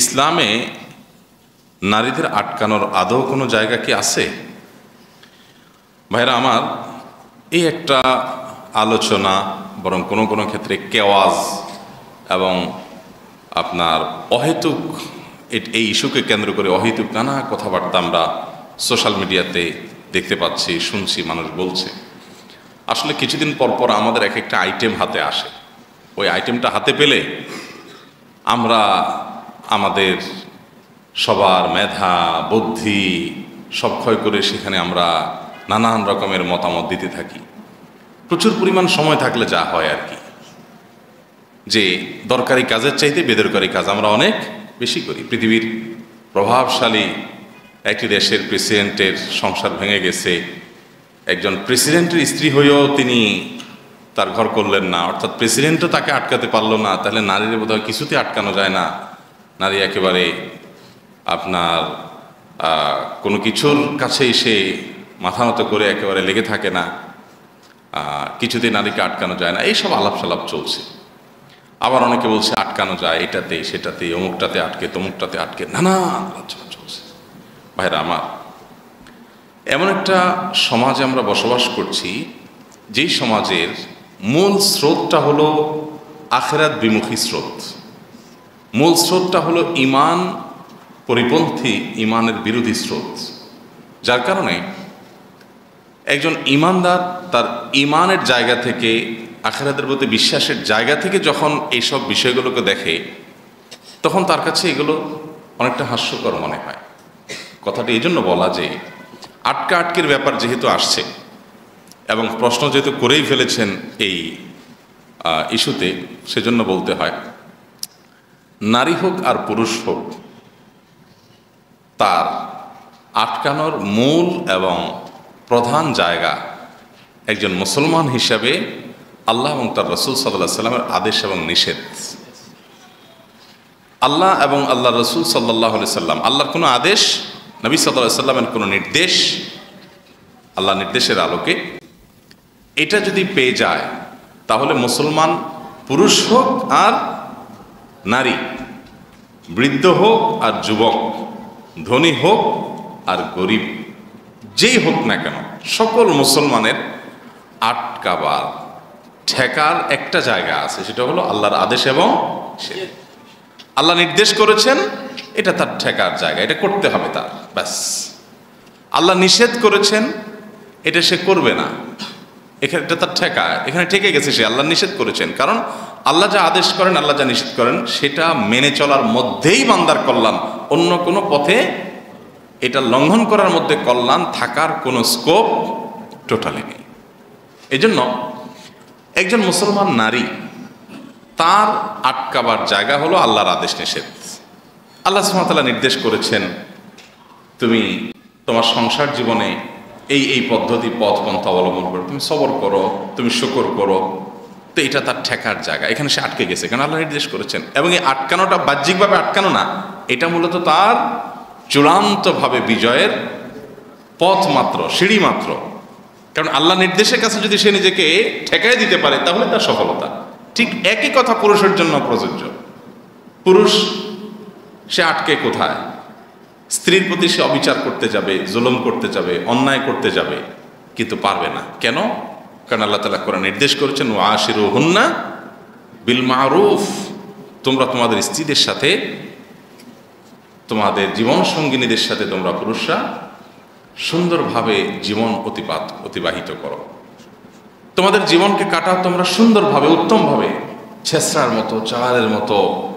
ইসলামে নারীদের আটকানোর আদৌ কোনো জায়গা কি আছে? ভাইরা আমার, এই একটা আলোচনা, বরং কোনো কোনো ক্ষেত্রে কেওয়াজ এবং আপনার অহেতুক এই ইস্যুকে কেন্দ্র করে অহেতুক নানা কথাবার্তা আমরা সোশ্যাল মিডিয়াতে দেখতে পাচ্ছি, শুনছি, মানুষ বলছে। আসলে কিছুদিন পর পর আমাদের এক একটা আইটেম হাতে আসে। ওই আইটেমটা হাতে পেলে আমরা আমাদের সবার মেধা, বুদ্ধি সব ক্ষয় করে সেখানে আমরা নানান রকমের মতামত দিতে থাকি। প্রচুর পরিমাণ সময় থাকলে যা হয় আর কি। যে দরকারি কাজের চাইতে বেদরকারি কাজ আমরা অনেক বেশি করি। পৃথিবীর প্রভাবশালী একটি দেশের প্রেসিডেন্টের সংসার ভেঙে গেছে। একজন প্রেসিডেন্টের স্ত্রী হয়েও তিনি তার ঘর করলেন না। অর্থাৎ প্রেসিডেন্টও তাকে আটকাতে পারল না। তাহলে নারীর বোধহয় কিছুতে আটকানো যায় না। নারী একেবারে আপনার কোনো কিছুর কাছেই সে মাথা মতো করে একেবারে লেগে থাকে না। কিছুতেই নারীকে আটকানো যায় না। এইসব আলাপ সালাপ চলছে। আবার অনেকে বলছে, আটকানো যায় এটাতে, সেটাতে, অমুকটাতে আটকে, তমুকটাতে আটকে নানান আলোচনা চলছে। ভাইরা আমার, এমন একটা সমাজে আমরা বসবাস করছি, যেই সমাজের মূল স্রোতটা হলো আখেরাত বিমুখী স্রোত। মূল স্রোতটা হলো ইমান পরিপন্থী, ইমানের বিরোধী স্রোত। যার কারণে একজন ইমানদার তার ইমানের জায়গা থেকে, আখেরাতের প্রতি বিশ্বাসের জায়গা থেকে যখন এইসব বিষয়গুলোকে দেখে, তখন তার কাছে এগুলো অনেকটা হাস্যকর মনে হয়। কথাটি এই জন্য বলা যে, আটকা আটকের ব্যাপার যেহেতু আসছে এবং প্রশ্ন যেহেতু করেই ফেলেছেন এই ইস্যুতে, সেজন্য বলতে হয় নারী হোক আর পুরুষ হোক, তার আটকানোর মূল এবং প্রধান জায়গা একজন মুসলমান হিসাবে আল্লাহ এবং তার রসুল সাল্লাহ সাল্লামের আদেশ এবং নিষেধ। আল্লাহ এবং আল্লাহ রসুল সাল্লাহ সাল্লাম, আল্লাহর কোনো আদেশ, নবী সাল্লাহ সাল্লামের কোনো নির্দেশ আল্লাহ নির্দেশের আলোকে এটা যদি পেয়ে যায়, তাহলে মুসলমান পুরুষ হোক আর নারী। বৃদ্ধ হোক আর যুবক, ধনী হোক আর গরিব, যেই হোক না কেন, সকল মুসলমানের আটকাবার, ঠেকার একটা জায়গা আছে, সেটা হলো আল্লাহর আদেশ এবং। আল্লাহ নির্দেশ করেছেন, এটা তার ঠেকার জায়গা, এটা করতে হবে তার, ব্যাস। আল্লাহ নিষেধ করেছেন, এটা সে করবে না। এখানে, এটা তার ঠেকা, এখানে ঠেকে গেছে সে, আল্লাহ নিষেধ করেছেন। কারণ আল্লাহ যা আদেশ করেন, আল্লাহ যা নিষেধ করেন, সেটা মেনে চলার মধ্যেই বান্দার কল্যাণ। অন্য কোনো পথে এটা লঙ্ঘন করার মধ্যে কল্যাণ থাকার কোনো স্কোপ টোটালি নেই। এজন্য একজন মুসলমান নারী, তার আটকাবার জায়গা হলো আল্লাহর আদেশ নিষেধ। আল্লাহ সুমতাল্লাহ নির্দেশ করেছেন, তুমি তোমার সংসার জীবনে এই এই পদ্ধতি পথ পন্থা অবলম্বন করো। তুমি সবর করো, তুমি শুকর করো। তো এটা তার ঠেকার জায়গা। এখানে সে আটকে গেছে। কারণ আল্লাহ নির্দেশ করেছেন। এবং এই আটকানোটা বাহ্যিকভাবে আটকানো না, এটা মূলত তার চূড়ান্তভাবে বিজয়ের পথ মাত্র, সিঁড়ি মাত্র। কারণ আল্লাহ নির্দেশের কাছে যদি সে নিজেকে ঠেকাই দিতে পারে, তাহলে তার সফলতা। ঠিক একই কথা পুরুষের জন্য প্রযোজ্য। পুরুষ, সে আটকে কোথায়? স্ত্রীর প্রতি সে অবিচার করতে যাবে, জুলম করতে যাবে, অন্যায় করতে যাবে, কিন্তু পারবে না। কেন? কারণ আল্লাহ তালা করে নির্দেশ করেছেন ও আশিরু হুন্না বিল মারুফ তোমরা তোমাদের স্ত্রীদের সাথে, তোমাদের জীবন সঙ্গিনীদের সাথে তোমরা পুরুষরা সুন্দরভাবে জীবন অতিপাত, অতিবাহিত করো। তোমাদের জীবনকে কাটাও তোমরা সুন্দরভাবে, উত্তমভাবে ছেসরার মতো চালারের মতো